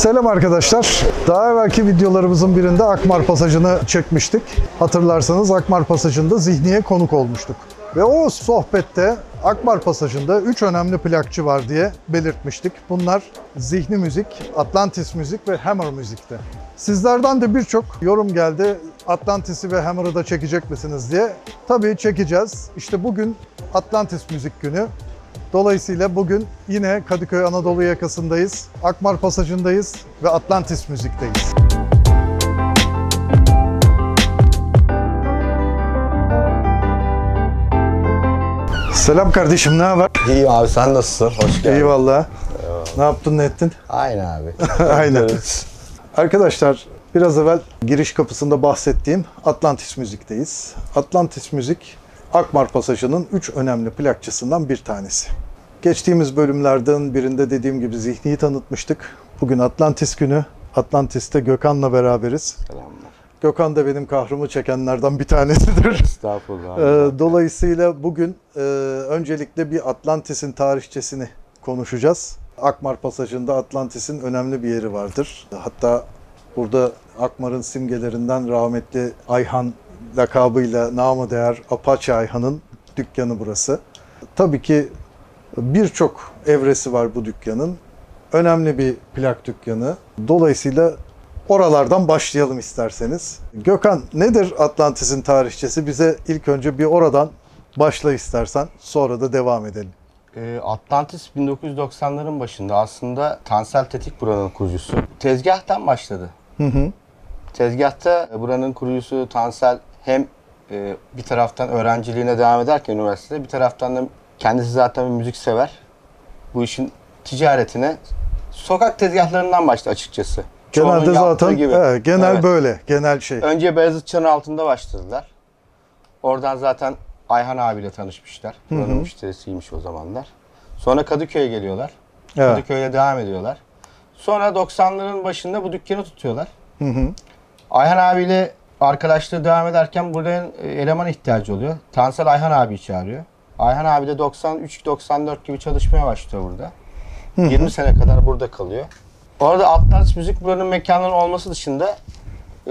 Selam arkadaşlar. Daha evvelki videolarımızın birinde Akmar Pasajı'nı çekmiştik. Hatırlarsanız Akmar Pasajı'nda Zihni'ye konuk olmuştuk. Ve o sohbette Akmar Pasajı'nda 3 önemli plakçı var diye belirtmiştik. Bunlar Zihni Müzik, Atlantis Müzik ve Hammer Müzik'te. Sizlerden de birçok yorum geldi. Atlantis'i ve Hammer'ı da çekecek misiniz diye. Tabii çekeceğiz. İşte bugün Atlantis Müzik Günü. Dolayısıyla bugün yine Kadıköy Anadolu yakasındayız. Akmar Pasajı'ndayız ve Atlantis Müzik'teyiz. Selam kardeşim, ne haber? İyi abi sen nasılsın? Hoş geldin. Eyvallah. Ne yaptın, ne ettin? Aynı abi. Aynen. Arkadaşlar biraz evvel giriş kapısında bahsettiğim Atlantis Müzik'teyiz. Atlantis Müzik Akmar Pasajı'nın 3 önemli plakçısından bir tanesi. Geçtiğimiz bölümlerden birinde dediğim gibi Zihni'yi tanıtmıştık. Bugün Atlantis günü. Atlantis'te Gökhan'la beraberiz. Selamlar. Gökhan da benim kahrımı çekenlerden bir tanesidir. Estağfurullah. Ee, Dolayısıyla bugün e, öncelikle bir Atlantis'in tarihçesini konuşacağız. Akmar Pasajı'nda Atlantis'in önemli bir yeri vardır. Hatta burada Akmar'ın simgelerinden rahmetli Ayhan lakabıyla namı değer Apache Ayhan'ın dükkanı burası. Tabii ki birçok evresi var bu dükkanın. Önemli bir plak dükkanı. Dolayısıyla oralardan başlayalım isterseniz. Gökhan nedir Atlantis'in tarihçesi? Bize ilk önce bir oradan başla istersen sonra da devam edelim. Ee, Atlantis 1990'ların başında aslında Tansel Tetik buranın kurucusu. Tezgahtan başladı. Hı hı. Tezgahta buranın kurucusu Tansel hem e, bir taraftan öğrenciliğine devam ederken üniversitede bir taraftan da kendisi zaten bir müzik sever. Bu işin ticaretine sokak tezgahlarından başladı açıkçası. Genelde zaten gibi. evet, genel Evet. böyle, genel şey. Önce Beyazıt Çanı altında başladılar. Oradan zaten Ayhan abiyle tanışmışlar. Buranın müşterisiymiş o zamanlar. Sonra Kadıköy'e geliyorlar. Evet. Kadıköy'e devam ediyorlar. Sonra 90'ların başında bu dükkanı tutuyorlar. Hı hı. Ayhan abiyle arkadaşlığı devam ederken buranın e, eleman ihtiyacı oluyor. Tansel Ayhan abi çağırıyor. Ayhan abi de 93-94 gibi çalışmaya başlıyor burada. 20 sene kadar burada kalıyor. Orada Atlas Müzik buranın mekanının olması dışında e,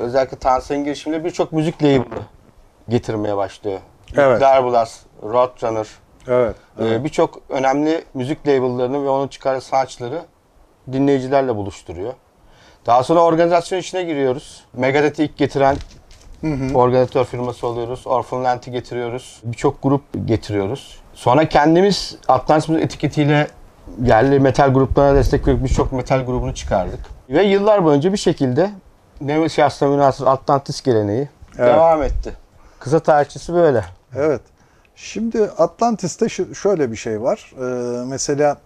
özellikle Tansel'in girişiminde birçok müzik label'ı getirmeye başlıyor. Evet. Darbulas, Roadrunner, Evet. e, birçok önemli müzik label'larını ve onun çıkarı sanatçıları dinleyicilerle buluşturuyor. Daha sonra organizasyon işine giriyoruz. Megadeth'i ilk getiren organizatör firması oluyoruz. Orphan Land'i getiriyoruz. Birçok grup getiriyoruz. Sonra kendimiz Atlantis etiketiyle yerli metal gruplarına destek verip birçok metal grubunu çıkardık. Ve yıllar boyunca bir şekilde Nevi Şahsına Münasır Atlantis geleneği Evet. devam etti. Kısa tarihçesi böyle. Evet. Şimdi Atlantis'te şöyle bir şey var. Ee, mesela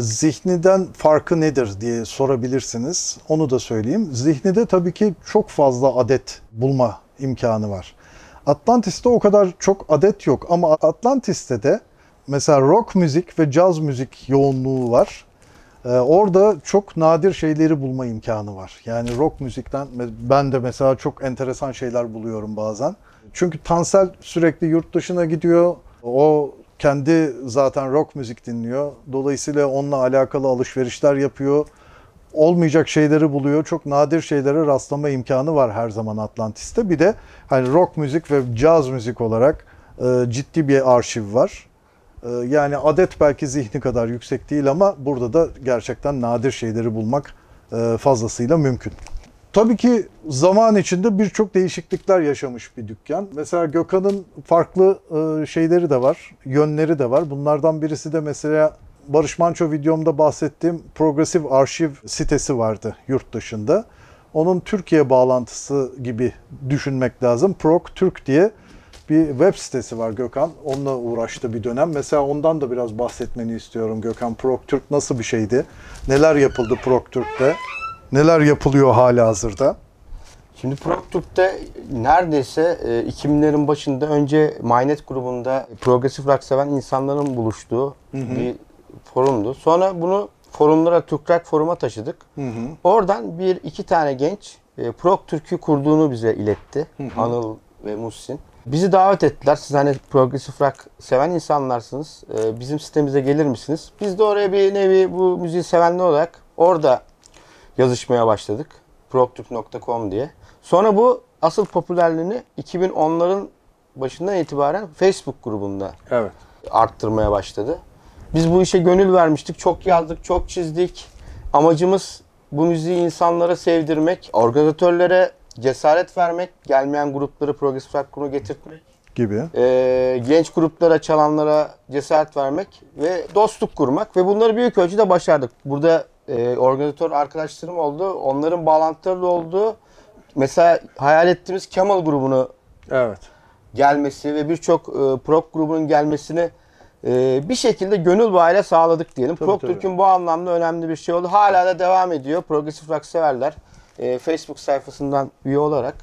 zihniden farkı nedir diye sorabilirsiniz. Onu da söyleyeyim. Zihnide tabii ki çok fazla adet bulma imkanı var. Atlantis'te o kadar çok adet yok ama Atlantis'te de mesela rock müzik ve caz müzik yoğunluğu var. Ee, orada çok nadir şeyleri bulma imkanı var. Yani rock müzikten ben de mesela çok enteresan şeyler buluyorum bazen. Çünkü Tansel sürekli yurt dışına gidiyor. O kendi zaten rock müzik dinliyor. Dolayısıyla onunla alakalı alışverişler yapıyor. Olmayacak şeyleri buluyor. Çok nadir şeylere rastlama imkanı var her zaman Atlantis'te. Bir de hani rock müzik ve caz müzik olarak e, ciddi bir arşiv var. Ee, Yani adet belki zihni kadar yüksek değil ama burada da gerçekten nadir şeyleri bulmak e, fazlasıyla mümkün. Tabii ki zaman içinde birçok değişiklikler yaşamış bir dükkan. Mesela Gökhan'ın farklı e, şeyleri de var, yönleri de var. Bunlardan birisi de mesela Barış Manço videomda bahsettiğim Progressive Arşiv sitesi vardı yurt dışında. Onun Türkiye bağlantısı gibi düşünmek lazım. Prog Türk diye bir web sitesi var Gökhan. Onunla uğraştı bir dönem. Mesela ondan da biraz bahsetmeni istiyorum Gökhan. Prog Türk nasıl bir şeydi? Neler yapıldı Prog Türk'te? Neler yapılıyor hala hazırda? Şimdi ProTürk'te neredeyse e, 2000'lerin başında önce Mynet grubunda progresif rock seven insanların buluştuğu bir forumdu. Sonra bunu forumlara Türk Rock foruma taşıdık. Oradan bir iki tane genç e, Prog Türk'ü kurduğunu bize iletti. Anıl ve Muhsin. Bizi davet ettiler. Siz hani progresif rock seven insanlarsınız. E, bizim sitemize gelir misiniz? Biz de oraya bir nevi bu müziği sevenler olarak orada yazışmaya başladık. progtürk.com diye. Sonra bu asıl popülerliğini 2010'ların başından itibaren Facebook grubunda Evet. arttırmaya başladı. Biz bu işe gönül vermiştik. Çok yazdık, çok çizdik. Amacımız bu müziği insanlara sevdirmek, organizatörlere cesaret vermek, gelmeyen grupları progresif rock grubuna getirtmek, Gibi. ee, genç gruplara, çalanlara cesaret vermek ve dostluk kurmak ve bunları büyük ölçüde başardık. Burada e, organizatör arkadaşlarım oldu, onların bağlantıları da oldu. Mesela hayal ettiğimiz Kemal grubunu Evet. gelmesi ve birçok e, prog grubunun gelmesini e, bir şekilde gönül bağıyla sağladık diyelim. Tabii, Prog tabii. Türk'ün bu anlamda önemli bir şey oldu. Hala da devam ediyor. Progresif rock severler. E, Facebook sayfasından üye olarak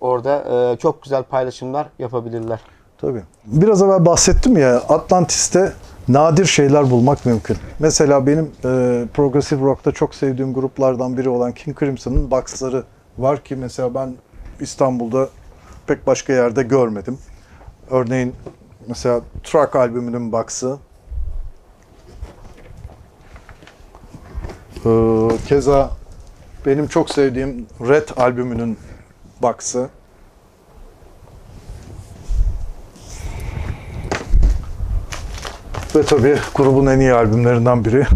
orada e, çok güzel paylaşımlar yapabilirler. Tabii. Biraz evvel bahsettim ya Atlantis'te nadir şeyler bulmak mümkün. Mesela benim e, Progressive Rock'ta çok sevdiğim gruplardan biri olan King Crimson'ın boxları var ki mesela ben İstanbul'da pek başka yerde görmedim. Örneğin mesela Truck albümünün box'ı. Ee, keza benim çok sevdiğim Red albümünün box'ı. Ve tabii grubun en iyi albümlerinden biri.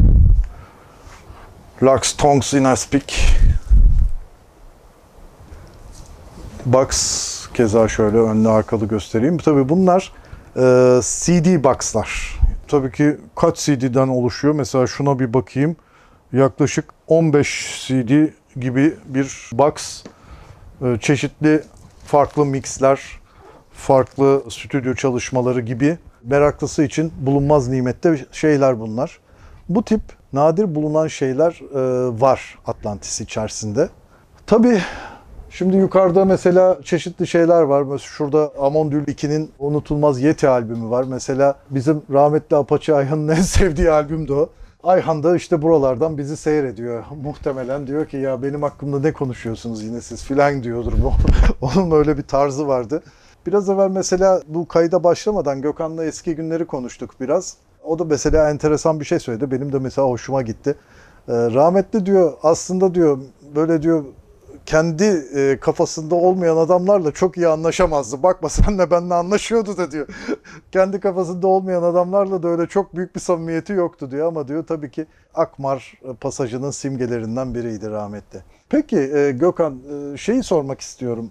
Lux Tongues in a Speak. Box keza şöyle önlü arkalı göstereyim. Tabii bunlar e, CD box'lar. Tabii ki kaç CD'den oluşuyor? Mesela şuna bir bakayım. Yaklaşık 15 CD gibi bir box. E, çeşitli farklı mixler, farklı stüdyo çalışmaları gibi meraklısı için bulunmaz nimette şeyler bunlar. Bu tip nadir bulunan şeyler e, var Atlantis içerisinde. Tabii şimdi yukarıda mesela çeşitli şeyler var. Mesela şurada Amondül 2'nin unutulmaz Yeti albümü var. Mesela bizim rahmetli Apache Ayhan'ın en sevdiği albüm de o. Ayhan da işte buralardan bizi seyrediyor. Muhtemelen diyor ki ya benim hakkımda ne konuşuyorsunuz yine siz filan diyordur. Onun öyle bir tarzı vardı. Biraz evvel mesela bu kayda başlamadan Gökhan'la eski günleri konuştuk biraz. O da mesela enteresan bir şey söyledi. Benim de mesela hoşuma gitti. Ee, rahmetli diyor aslında diyor böyle diyor kendi e, kafasında olmayan adamlarla çok iyi anlaşamazdı. Bakma senle benle anlaşıyordu da diyor. kendi kafasında olmayan adamlarla da öyle çok büyük bir samimiyeti yoktu diyor ama diyor tabii ki Akmar pasajının simgelerinden biriydi rahmetli. Peki e, Gökhan e, şeyi sormak istiyorum.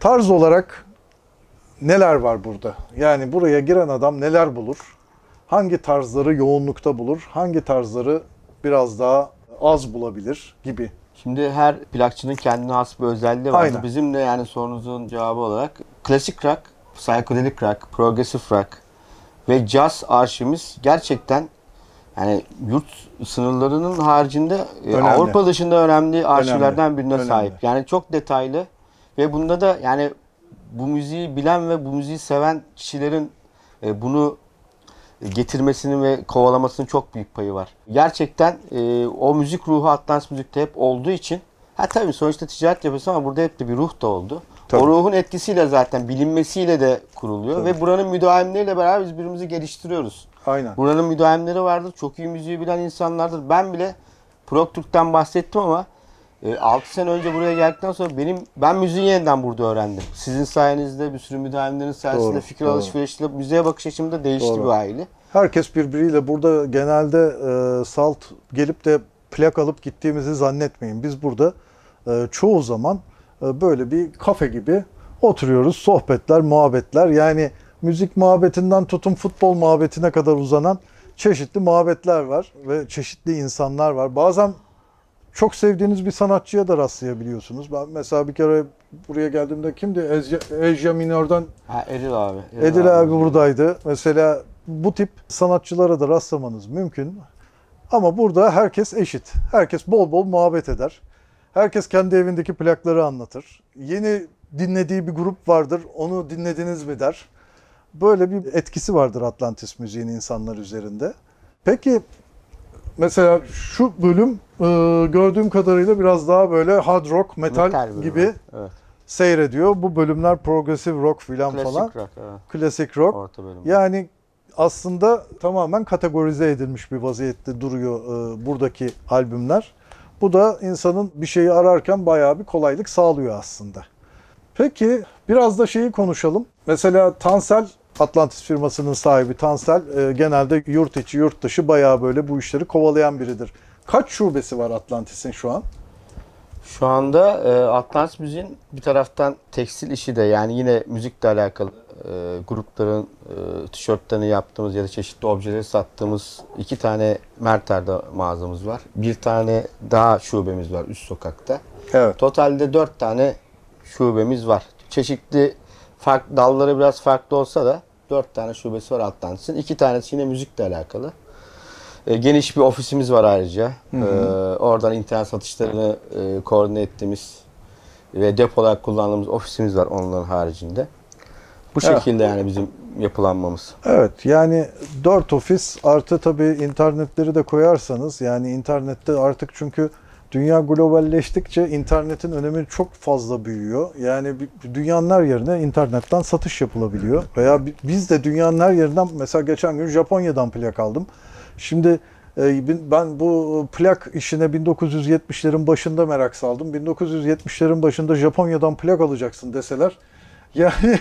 Tarz olarak neler var burada? Yani buraya giren adam neler bulur? Hangi tarzları yoğunlukta bulur? Hangi tarzları biraz daha az bulabilir gibi. Şimdi her plakçının kendine has bir özelliği var. Aynen. Bizim de yani sorunuzun cevabı olarak klasik rock, psychedelic rock, progressive rock ve jazz arşivimiz gerçekten yani yurt sınırlarının haricinde e, Önemli. Avrupa dışında önemli arşivlerden birine Önemli. sahip. Yani çok detaylı ve bunda da yani bu müziği bilen ve bu müziği seven kişilerin e, bunu getirmesinin ve kovalamasının çok büyük payı var. Gerçekten e, o müzik ruhu Atlas müzikte hep olduğu için ha tabii sonuçta ticaret yapıyorsun ama burada hep de bir ruh da oldu. Tabii. O ruhun etkisiyle zaten bilinmesiyle de kuruluyor Tabii. ve buranın müdavimleriyle beraber biz birbirimizi geliştiriyoruz. Aynen. Buranın müdavimleri vardır. Çok iyi müziği bilen insanlardır. Ben bile Prog Türk'ten bahsettim ama 6 sene önce buraya geldikten sonra benim ben müziği yeniden burada öğrendim. Sizin sayenizde bir sürü müdavimlerin sayesinde Doğru, fikir doğru. alışverişiyle müziğe bakış açım da değişti Doğru. bir aile. Herkes birbiriyle burada genelde e, salt gelip de plak alıp gittiğimizi zannetmeyin. Biz burada e, çoğu zaman e, böyle bir kafe gibi oturuyoruz. Sohbetler, muhabbetler yani müzik muhabbetinden tutun futbol muhabbetine kadar uzanan çeşitli muhabbetler var ve çeşitli insanlar var. Bazen çok sevdiğiniz bir sanatçıya da rastlayabiliyorsunuz. Ben mesela bir kere buraya geldiğimde kimdi? Ezya, Ejya Minör'den Ha Edil abi. Edil abi buradaydı. Mesela bu tip sanatçılara da rastlamanız mümkün. Ama burada herkes eşit. Herkes bol bol muhabbet eder. Herkes kendi evindeki plakları anlatır. Yeni dinlediği bir grup vardır. Onu dinlediniz mi der. Böyle bir etkisi vardır Atlantis müziğin insanlar üzerinde. Peki mesela şu bölüm e, gördüğüm kadarıyla biraz daha böyle hard rock, metal, Metal gibi Evet. seyrediyor. Bu bölümler progressive rock filan Klasik falan. rock. Evet. Klasik rock. Orta bölüm. Yani aslında tamamen kategorize edilmiş bir vaziyette duruyor e, buradaki albümler. Bu da insanın bir şeyi ararken bayağı bir kolaylık sağlıyor aslında. Peki biraz da şeyi konuşalım. Mesela Tansel Atlantis firmasının sahibi Tansel e, genelde yurt içi yurt dışı bayağı böyle bu işleri kovalayan biridir. Kaç şubesi var Atlantis'in şu an? Şu anda e, Atlas Müziğin bir taraftan tekstil işi de yani yine müzikle alakalı e, grupların e, tişörtlerini yaptığımız ya da çeşitli objeleri sattığımız iki tane Merter'de mağazamız var. Bir tane daha şubemiz var üst sokakta. Evet. Totalde dört tane şubemiz var. Çeşitli farklı dalları biraz farklı olsa da dört tane şubesi var Atlantis'in. İki tanesi yine müzikle alakalı. E, geniş bir ofisimiz var ayrıca. E, oradan internet satışlarını e, koordine ettiğimiz ve depo olarak kullandığımız ofisimiz var onların haricinde. Bu Evet. şekilde yani bizim yapılanmamız. Evet yani 4 ofis artı tabii internetleri de koyarsanız yani internette artık çünkü dünya globalleştikçe internetin önemi çok fazla büyüyor. Yani dünyanın her yerine internetten satış yapılabiliyor. Veya bi- biz de dünyanın her yerinden mesela geçen gün Japonya'dan plak aldım. Şimdi e, ben bu plak işine 1970'lerin başında merak saldım. 1970'lerin başında Japonya'dan plak alacaksın deseler yani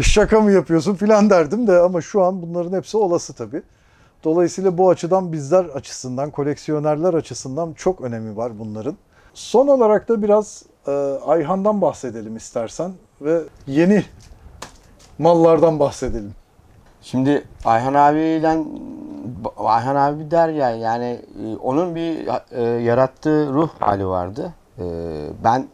şaka mı yapıyorsun filan derdim de ama şu an bunların hepsi olası tabii. Dolayısıyla bu açıdan bizler açısından, koleksiyonerler açısından çok önemi var bunların. Son olarak da biraz e, Ayhan'dan bahsedelim istersen ve yeni mallardan bahsedelim. Şimdi Ayhan abiyle Ayhan abi der ya yani e, onun bir e, yarattığı ruh hali vardı. E, ben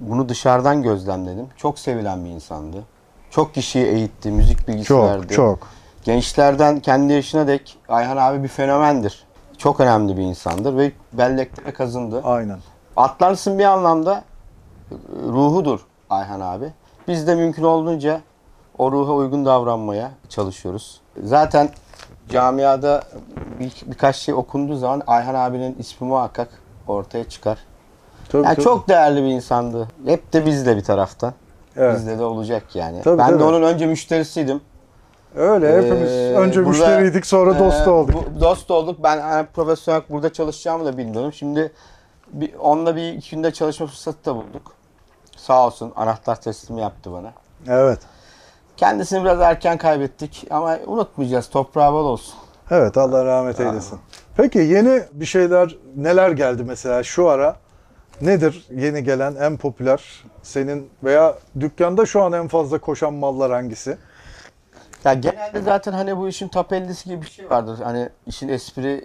bunu dışarıdan gözlemledim. Çok sevilen bir insandı. Çok kişiyi eğitti, müzik bilgisi verdi. Çok, çok. Gençlerden kendi yaşına dek Ayhan abi bir fenomendir. Çok önemli bir insandır ve belleklere kazındı. Aynen. Atlantis'in bir anlamda ruhudur Ayhan abi. Biz de mümkün olduğunca o ruha uygun davranmaya çalışıyoruz. Zaten camiada bir, birkaç şey okunduğu zaman Ayhan abinin ismi muhakkak ortaya çıkar. Tabii, Yani tabii. çok değerli bir insandı. Hep de bizle bir taraftan. Evet. Bizde de olacak yani. Tabii, ben tabii. de onun önce müşterisiydim. Öyle hepimiz Ee, önce burada- müşteriydik sonra dost Ee, olduk. bu- dost olduk. Ben hani profesyonel burada çalışacağımı da bilmiyordum. Şimdi bir, onunla bir iki günde çalışma fırsatı da bulduk. Sağ olsun anahtar teslimi yaptı bana. Evet. Kendisini biraz erken kaybettik ama unutmayacağız. Toprağı bol olsun. Evet Allah rahmet eylesin. Peki yeni bir şeyler neler geldi mesela şu ara? Nedir yeni gelen en popüler senin veya dükkanda şu an en fazla koşan mallar hangisi? Ya genelde zaten hani bu işin top 50'si gibi bir şey vardır. Hani işin espri e,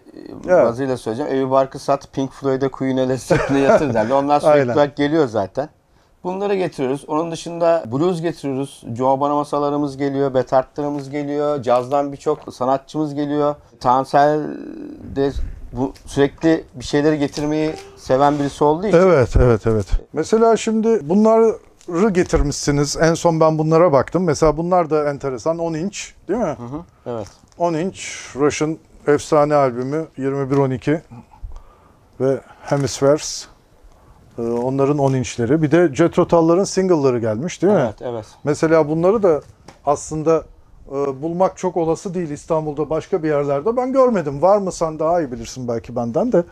Evet. bazıyla söyleyeceğim. Evi barkı sat, Pink Floyd'a Queen'e Led Zeppelin'e yatır derler. Onlar sürekli olarak geliyor zaten. Bunları getiriyoruz. Onun dışında blues getiriyoruz. Joe Bonham masalarımız geliyor, betartlarımız geliyor. Cazdan birçok sanatçımız geliyor. Tansel de bu sürekli bir şeyleri getirmeyi seven birisi olduğu için. Evet, evet, evet. Mesela şimdi bunları getirmişsiniz. En son ben bunlara baktım. Mesela bunlar da enteresan. 10 inç değil mi? Hı hı, Evet. 10 inç Rush'ın efsane albümü 21-12 ve Hemispheres. Ee, Onların 10 inçleri. Bir de Jethro Tull'ların single'ları gelmiş değil mi? Evet, evet. Mesela bunları da aslında e, bulmak çok olası değil İstanbul'da başka bir yerlerde. Ben görmedim. Var mı sen daha iyi bilirsin belki benden de.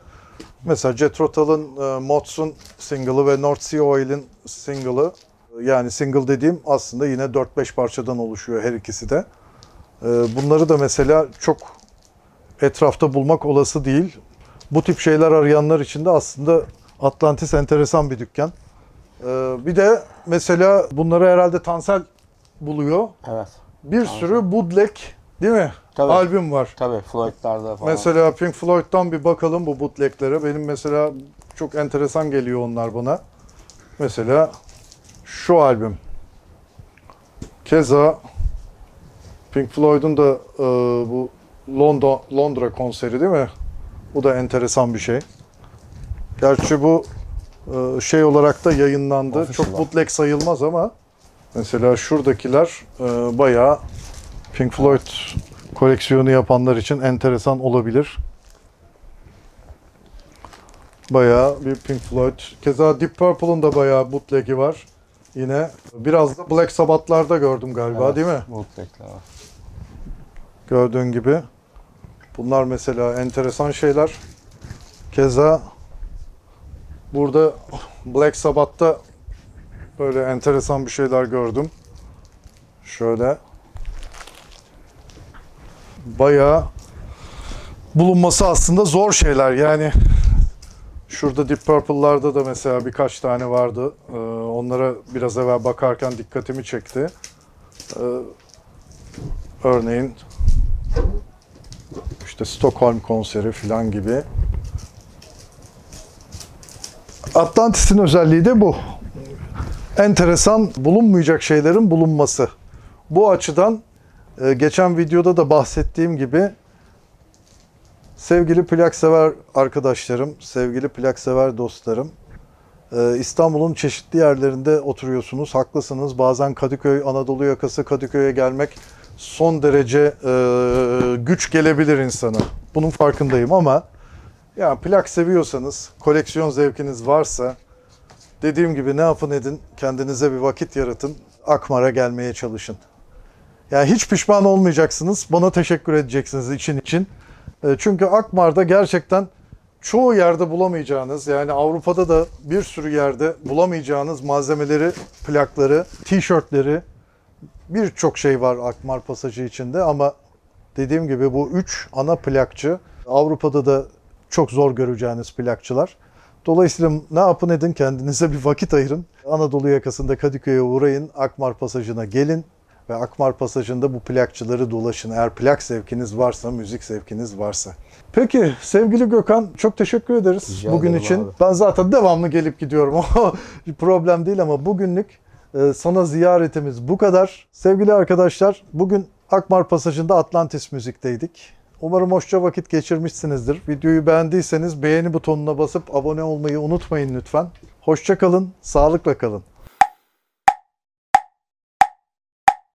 Mesela Jethro Tull'ın e, Mods'un single'ı ve North Sea Oil'in single'ı. Yani single dediğim aslında yine 4-5 parçadan oluşuyor her ikisi de. E, bunları da mesela çok etrafta bulmak olası değil. Bu tip şeyler arayanlar için de aslında Atlantis enteresan bir dükkan. Ee, bir de mesela bunları herhalde Tansel buluyor. Evet. Bir sürü bootleg değil mi? Tabii. Albüm var. Tabii Floyd'larda falan. Mesela Pink Floyd'dan bir bakalım bu bootleglere. Benim mesela çok enteresan geliyor onlar bana. Mesela şu albüm. Keza Pink Floyd'un da e, bu Londra, Londra konseri değil mi? Bu da enteresan bir şey. Gerçi bu e, şey olarak da yayınlandı. Official. Çok bootleg sayılmaz ama mesela şuradakiler e, bayağı Pink Floyd koleksiyonu yapanlar için enteresan olabilir. Bayağı bir Pink Floyd. Keza Deep Purple'ın da bayağı bootleg'i var. Yine biraz da Black Sabbath'larda gördüm galiba Evet, değil mi? Bootleg'ler var. Gördüğün gibi. Bunlar mesela enteresan şeyler. Keza Burada Black Sabbath'ta böyle enteresan bir şeyler gördüm. Şöyle bayağı bulunması aslında zor şeyler. Yani şurada Deep Purple'larda da mesela birkaç tane vardı. Ee, onlara biraz evvel bakarken dikkatimi çekti. Ee, örneğin işte Stockholm konseri falan gibi. Atlantis'in özelliği de bu. Enteresan bulunmayacak şeylerin bulunması. Bu açıdan e, geçen videoda da bahsettiğim gibi sevgili plak sever arkadaşlarım, sevgili plak sever dostlarım, e, İstanbul'un çeşitli yerlerinde oturuyorsunuz. Haklısınız. Bazen Kadıköy, Anadolu yakası Kadıköy'e gelmek son derece e, güç gelebilir insana. Bunun farkındayım ama ya plak seviyorsanız, koleksiyon zevkiniz varsa dediğim gibi ne yapın edin, kendinize bir vakit yaratın, Akmar'a gelmeye çalışın. Yani hiç pişman olmayacaksınız, bana teşekkür edeceksiniz için için. E, Çünkü Akmar'da gerçekten çoğu yerde bulamayacağınız, yani Avrupa'da da bir sürü yerde bulamayacağınız malzemeleri, plakları, tişörtleri, birçok şey var Akmar Pasajı içinde ama dediğim gibi bu üç ana plakçı Avrupa'da da çok zor göreceğiniz plakçılar. Dolayısıyla ne yapın edin kendinize bir vakit ayırın. Anadolu yakasında Kadıköy'e uğrayın, Akmar Pasajı'na gelin ve Akmar Pasajı'nda bu plakçıları dolaşın. Eğer plak sevkiniz varsa, müzik sevkiniz varsa. Peki sevgili Gökhan çok teşekkür ederiz Rica bugün için. abi. Ben zaten devamlı gelip gidiyorum. Problem değil ama bugünlük e, sana ziyaretimiz bu kadar. Sevgili arkadaşlar bugün Akmar Pasajı'nda Atlantis Müzik'teydik. Umarım hoşça vakit geçirmişsinizdir. Videoyu beğendiyseniz beğeni butonuna basıp abone olmayı unutmayın lütfen. Hoşça kalın, sağlıkla kalın.